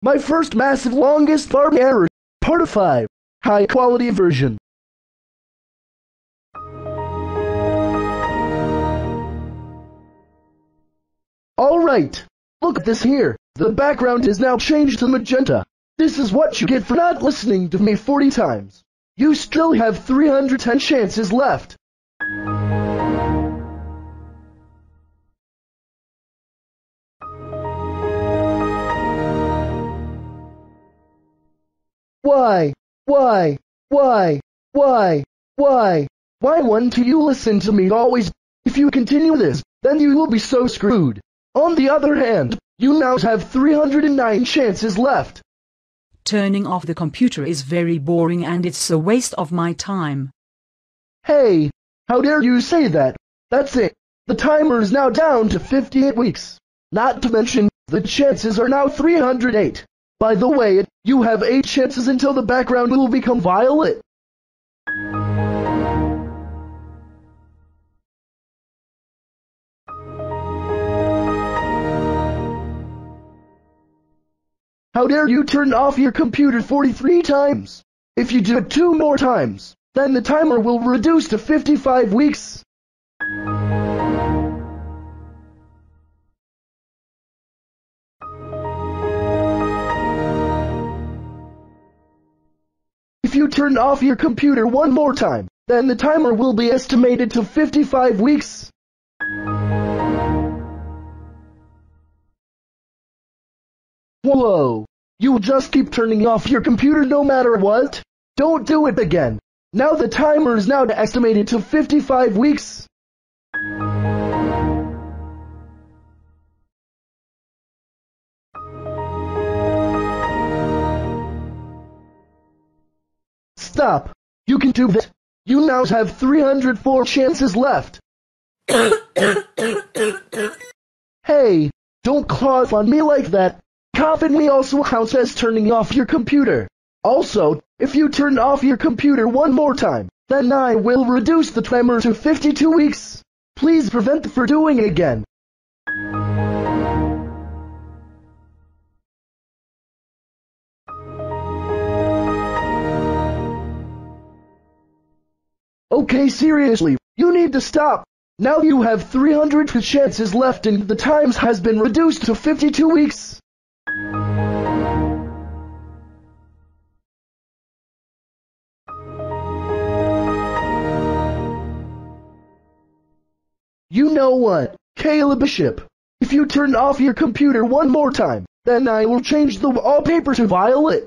My first massive longest Barney error. Part of 5. High quality version. Alright. Look at this here. The background is now changed to magenta. This is what you get for not listening to me 40 times. You still have 310 chances left. Why? Why? Why? Why? Why? Why won't you listen to me always? If you continue this, then you will be so screwed. On the other hand, you now have 309 chances left. Turning off the computer is very boring and it's a waste of my time. Hey, how dare you say that? That's it. The timer is now down to 58 weeks. Not to mention, the chances are now 308. By the way, you have 8 chances until the background will become violet. How dare you turn off your computer 43 times? If you do it two more times, then the timer will reduce to 55 weeks. You turn off your computer one more time, then the timer will be estimated to 55 weeks. Whoa! You just keep turning off your computer no matter what? Don't do it again. Now the timer is now estimated to 55 weeks. Stop. You can do that. You now have 304 chances left. hey, don't cough on me like that. Coughing me also counts as turning off your computer. Also, if you turn off your computer one more time, then I will reduce the timer to 52 weeks. Please prevent for doing it again. Okay, seriously, you need to stop. Now you have 300 chances left and the times has been reduced to 52 weeks. You know what, Caleb Bishop? If you turn off your computer one more time, then I will change the wallpaper to violet.